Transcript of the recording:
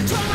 Action!